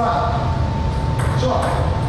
さあ、